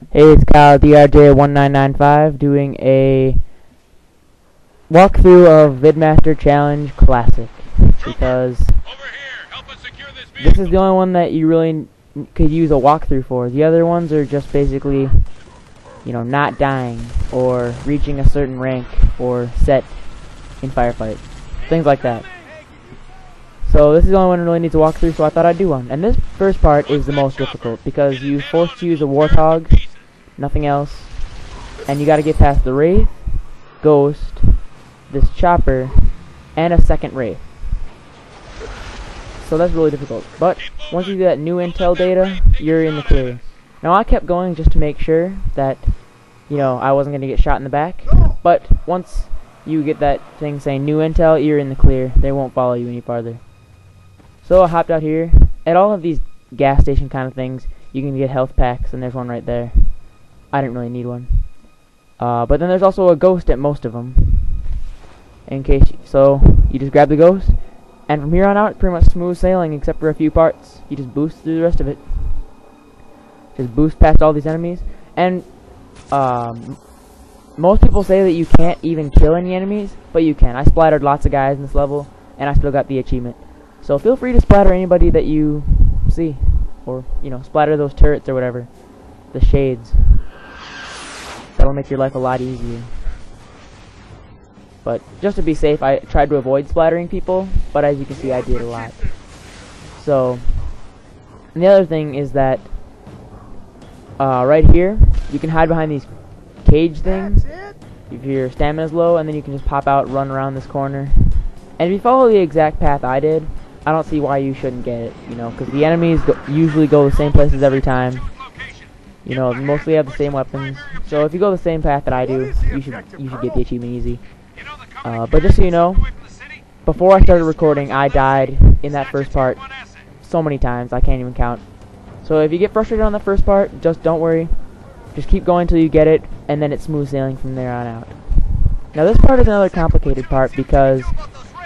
Hey, it's Kyle DRJ1995 doing a walkthrough of Vidmaster Challenge Classic because this is the only one that you really could use a walkthrough for. The other ones are just basically, you know, not dying or reaching a certain rank or set in firefight. Things like that. So this is the only one that really needs a walkthrough, so I thought I'd do one. And this first part is the most difficult because you're forced to use a warthog nothing else. And you gotta get past the Wraith, Ghost, this Chopper, and a second Wraith. So that's really difficult. But once you get that new intel data, you're in the clear. Now I kept going just to make sure that, you know, I wasn't gonna get shot in the back. But once you get that thing saying new intel, you're in the clear. They won't follow you any farther. So I hopped out here. At all of these gas station kind of things, you can get health packs, and there's one right there. I didn't really need one. Uh, but then there's also a ghost at most of them. In case, you, so you just grab the ghost, and from here on out, it's pretty much smooth sailing except for a few parts. You just boost through the rest of it. Just boost past all these enemies, and um, most people say that you can't even kill any enemies, but you can. I splattered lots of guys in this level, and I still got the achievement. So feel free to splatter anybody that you see, or you know, splatter those turrets or whatever, the shades. That'll make your life a lot easier. But just to be safe, I tried to avoid splattering people, but as you can see, I did a lot. So, the other thing is that uh, right here, you can hide behind these cage things if your stamina is low, and then you can just pop out, run around this corner. And if you follow the exact path I did, I don't see why you shouldn't get it, you know, because the enemies go usually go the same places every time. You know, mostly have the same weapons. So if you go the same path that I do, you should you should get the achievement easy. Uh, but just so you know, before I started recording, I died in that first part so many times I can't even count. So if you get frustrated on the first part, just don't worry. Just keep going until you get it, and then it's smooth sailing from there on out. Now this part is another complicated part because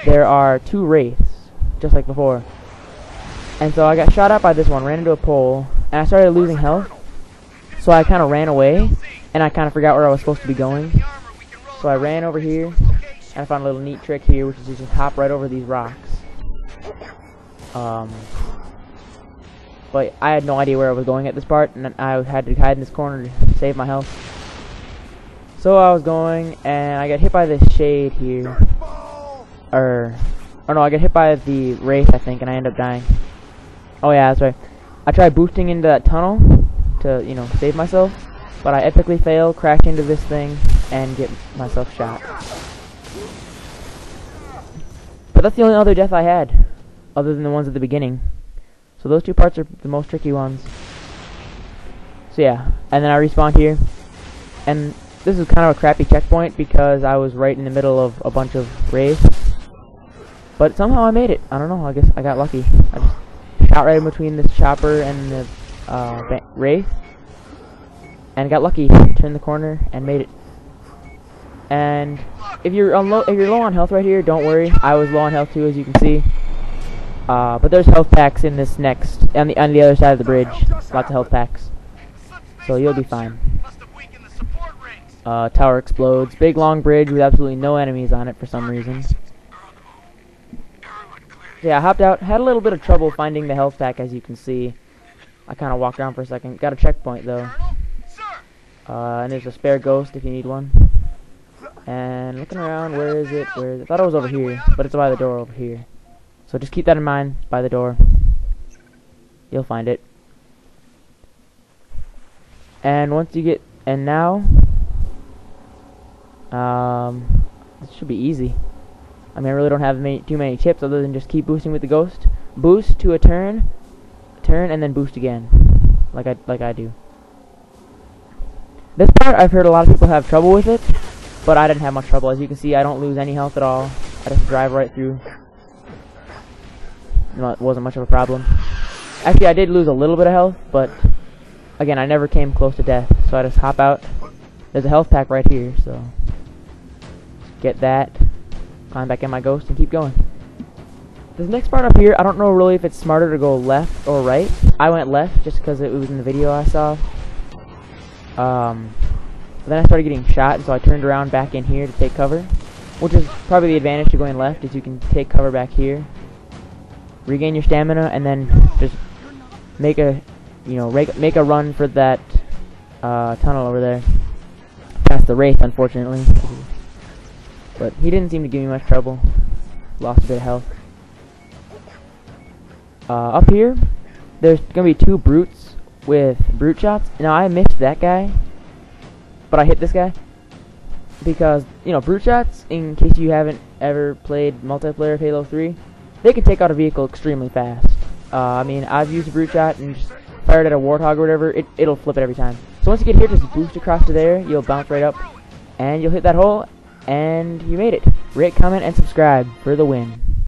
there are two wraiths, just like before. And so I got shot at by this one, ran into a pole, and I started losing health. So I kind of ran away, and I kind of forgot where I was supposed to be going. So I ran over here, and I found a little neat trick here, which is just hop right over these rocks. Um, but I had no idea where I was going at this part, and I had to hide in this corner to save my health. So I was going, and I got hit by this shade here. Or, oh no, I got hit by the wraith, I think, and I ended up dying. Oh yeah, that's right. I tried boosting into that tunnel, to, you know, save myself. But I epically fail, crash into this thing, and get myself shot. But that's the only other death I had, other than the ones at the beginning. So those two parts are the most tricky ones. So yeah, and then I respawned here. And this is kind of a crappy checkpoint because I was right in the middle of a bunch of wraiths. But somehow I made it. I don't know, I guess I got lucky. I just shot right in between this chopper and the uh, Wraith, and got lucky, turned the corner, and made it. And if you're on low, if you're low on health right here, don't worry. I was low on health too, as you can see. Uh, but there's health packs in this next, on the on the other side of the bridge. Lots of health packs, so you'll be fine. Uh, tower explodes. Big long bridge with absolutely no enemies on it for some reason. Yeah, I hopped out. Had a little bit of trouble finding the health pack, as you can see. I kind of walked around for a second. Got a checkpoint, though. Uh, and there's a spare ghost if you need one. And looking around, where is it? Where is it? I thought it was over here, but it's by the door over here. So just keep that in mind, by the door. You'll find it. And once you get, and now, um, this should be easy. I mean, I really don't have many, too many tips other than just keep boosting with the ghost. Boost to a turn, turn and then boost again, like I like I do. This part, I've heard a lot of people have trouble with it, but I didn't have much trouble. As you can see, I don't lose any health at all. I just drive right through. No, it wasn't much of a problem. Actually, I did lose a little bit of health, but again, I never came close to death. So I just hop out. There's a health pack right here, so get that, climb back in my ghost, and keep going. This next part up here, I don't know really if it's smarter to go left or right. I went left just because it was in the video I saw. Um, then I started getting shot, so I turned around back in here to take cover, which is probably the advantage to going left, is you can take cover back here, regain your stamina, and then just make a, you know, make a run for that uh, tunnel over there. Past the Wraith, unfortunately. But he didn't seem to give me much trouble. Lost a bit of health. Uh, up here, there's gonna be two brutes with brute shots. Now I missed that guy, but I hit this guy because you know brute shots. In case you haven't ever played multiplayer of Halo 3, they can take out a vehicle extremely fast. Uh, I mean, I've used a brute shot and just fired at a warthog or whatever. It it'll flip it every time. So once you get here, just boost across to there. You'll bounce right up, and you'll hit that hole, and you made it. Rate, comment, and subscribe for the win.